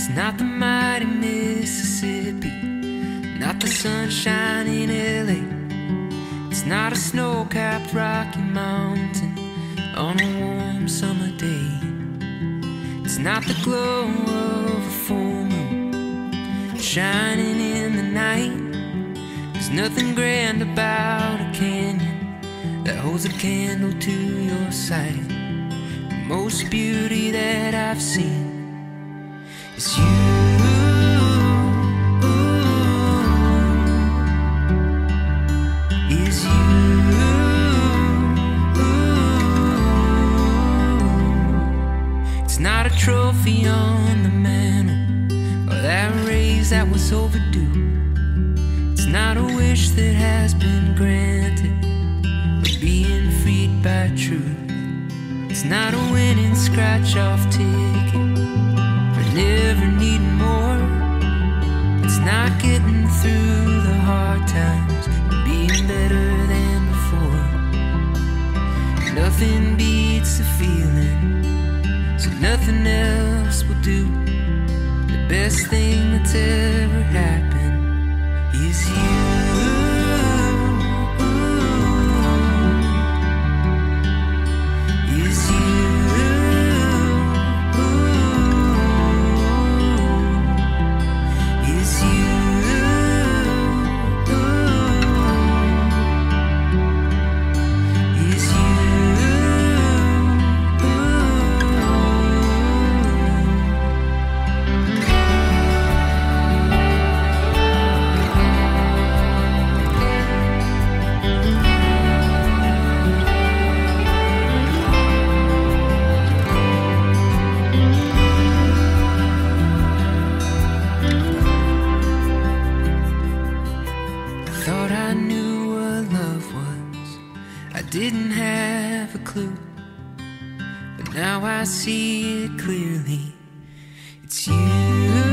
It's not the mighty Mississippi, not the sunshine in LA. It's not a snow capped Rocky Mountain on a warm summer day. It's not the glow of a full moon shining in the night. There's nothing grand about a canyon that holds a candle to your sight. The most beauty that I've seen is you. It's not a trophy on the mantle or that raise that was overdue. It's not a wish that has been granted or being freed by truth. It's not a winning scratch off ticket never needing more. It's not getting through the hard times being better than before. Nothing beats the feeling, so nothing else will do. The best thing that's ever happened is you. Thought I knew what love was. I didn't have a clue. But now I see it clearly. It's you.